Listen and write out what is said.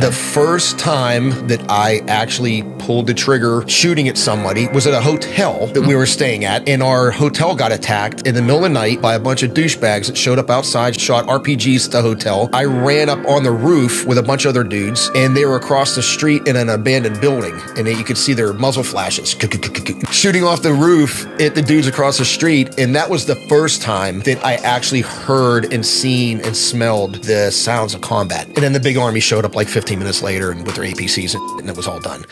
The first time that I actually pulled the trigger shooting at somebody was at a hotel that we were staying at, and our hotel got attacked in the middle of the night by a bunch of douchebags that showed up outside, shot RPGs at the hotel. I ran up on the roof with a bunch of other dudes, and they were across the street in an abandoned building, and you could see their muzzle flashes shooting off the roof at the dudes across the street. And that was the first time that I actually heard and seen and smelled the sounds of combat. And then the big army showed up like 15 minutes later and with their APCs, and it was all done.